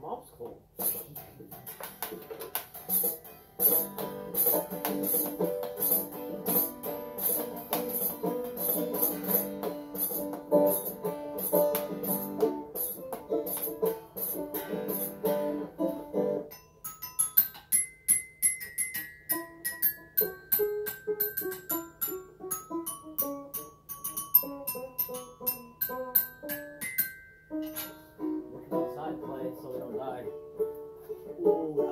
mom's home. time so they don't die. Ooh.